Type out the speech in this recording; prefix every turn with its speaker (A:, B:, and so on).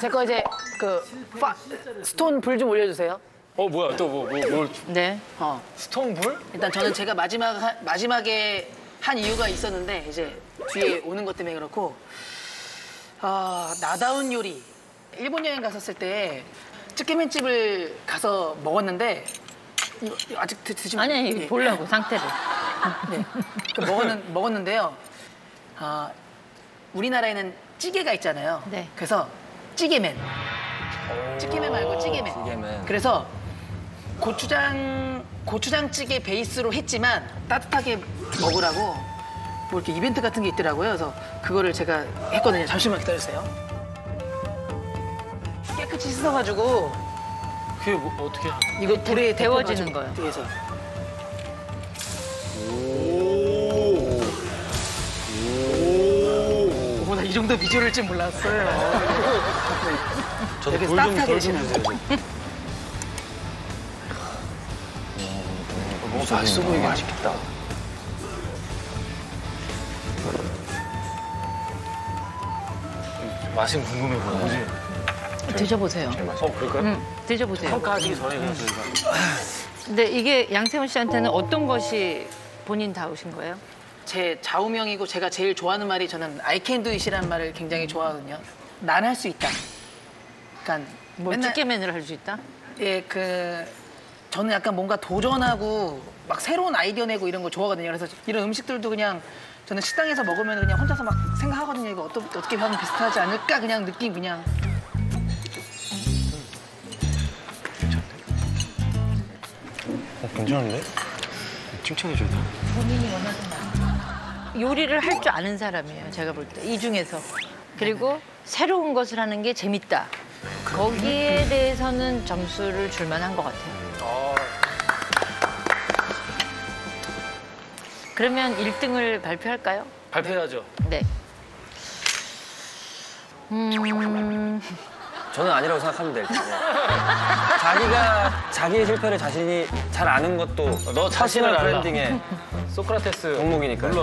A: 제 거 이제 그 파, 스톤 불 좀 올려주세요.
B: 어 뭐야 또 뭐 뭐 뭘
C: 네.
A: 어.
B: 스톤 불?
A: 일단 저는 제가 마지막 하- 마지막에 한 이유가 있었는데 이제 뒤에 오는 것 때문에 그렇고 아 나다운 요리 일본 여행 갔었을 때 츠케멘 집을 가서 먹었는데 이거, 이거 아직 드, 드시면
C: 아니, 아니
A: 예.
C: 보려고 상태를.
A: 네. 그 먹었는, 먹었는데요. 아, 우리나라에는 찌개가 있잖아요.
C: 네.
A: 그래서 찌개맨. 찌개맨 말고 찌개맨.
D: 찌개맨.
A: 그래서 고추장 고추장찌개 베이스로 했지만 따뜻하게 먹으라고 뭐 이렇게 이벤트 같은 게 있더라고요. 그래서 그거를 제가 했거든요. 잠시만 기다려주세요. 깨끗이 씻어가지고
B: 그게 뭐, 어떻게 하는 거야?
A: 이거 불에
C: 데워지는 거예요.
A: 뒤에서. 오, 정도 비주얼일 줄 몰랐어요.
B: 저도
A: 되게 해주시는
B: 주세요. 너무 맛있어 보이게 맛있겠다. 맛은 궁금해 보여.
C: 드셔보세요.
B: 어 그럴까요?
C: 음, 드셔보세요.
B: 평가하시기 전에 그냥 저희가
C: 근데 이게 양세훈 씨한테는 어떤 것이 본인 다우신 거예요?
A: 제 좌우명이고 제가 제일 좋아하는 말이 저는 I can do it이라는 말을 굉장히 좋아하거든요. 난 할 수 있다. 그러니까
C: 뭐 찌개맨을 할 수 있다?
A: 예, 그 저는 약간 뭔가 도전하고 막 새로운 아이디어 내고 이런 거 좋아하거든요. 그래서 이런 음식들도 그냥 저는 식당에서 먹으면 그냥 혼자서 막 생각하거든요. 이거 어떠, 어떻게 하면 비슷하지 않을까 그냥 느낌 그냥.
B: 어, 괜찮은데? 칭찬해줘야 돼.
C: 요리를 할 줄 아는 사람이에요. 제가 볼 때. 이 중에서. 그리고 새로운 것을 하는 게 재밌다. 거기에 대해서는 점수를 줄 만한 것 같아요. 그러면 1등을 발표할까요?
B: 발표해야죠.
C: 네. 음,
D: 저는 아니라고 생각하면 될 텐데. 자기가 자기의 실패를 자신이 잘 아는 것도
B: 너 자신을 알라.
D: 브랜딩의
B: 소크라테스
D: 덕목이니까요.